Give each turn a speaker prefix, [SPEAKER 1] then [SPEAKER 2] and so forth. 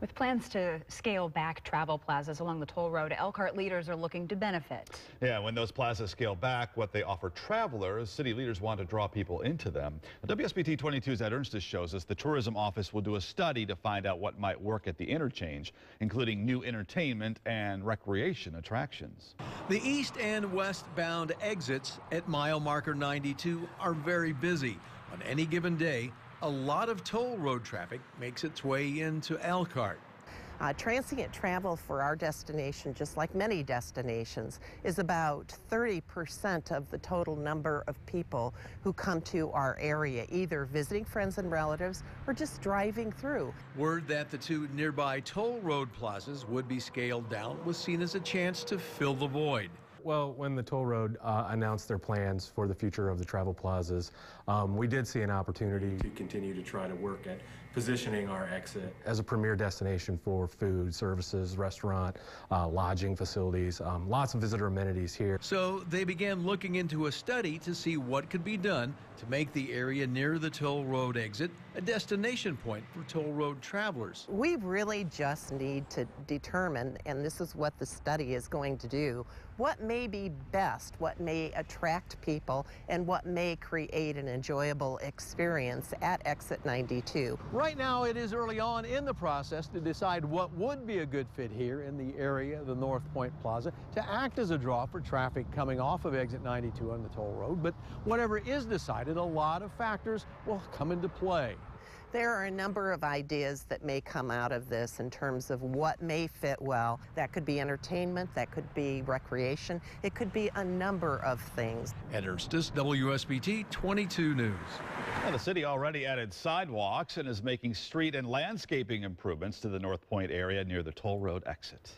[SPEAKER 1] With plans to scale back travel plazas along the toll road, Elkhart leaders are looking to benefit.
[SPEAKER 2] Yeah, when those plazas scale back what they offer travelers, city leaders want to draw people into them. WSBT 22's Ed Ernstis shows us the tourism office will do a study to find out what might work at the interchange, including new entertainment and recreation attractions.
[SPEAKER 3] The east and westbound exits at mile marker 92 are very busy. On any given day, a lot of toll road traffic makes its way into Elkhart.
[SPEAKER 4] Uh, transient travel for our destination, just like many destinations, is about 30% of the total number of people who come to our area, either visiting friends and relatives or just driving through.
[SPEAKER 3] Word that the two nearby toll road plazas would be scaled down was seen as a chance to fill the void.
[SPEAKER 5] Well, when the toll road uh, announced their plans for the future of the travel plazas, um, we did see an opportunity to continue to try to work at positioning our exit as a premier destination for food, services, restaurant, uh, lodging facilities, um, lots of visitor amenities here.
[SPEAKER 3] So they began looking into a study to see what could be done to make the area near the toll road exit a destination point for toll road travelers.
[SPEAKER 4] We really just need to determine, and this is what the study is going to do, what may be best, what may attract people, and what may create an enjoyable experience at Exit 92.
[SPEAKER 3] Right now, it is early on in the process to decide what would be a good fit here in the area of the North Point Plaza to act as a draw for traffic coming off of Exit 92 on the toll road. But whatever is decided, a lot of factors will come into play.
[SPEAKER 4] There are a number of ideas that may come out of this in terms of what may fit well. That could be entertainment, that could be recreation, it could be a number of things.
[SPEAKER 3] Ed Ernstis, WSBT 22 News.
[SPEAKER 2] Well, the city already added sidewalks and is making street and landscaping improvements to the North Point area near the toll road exit.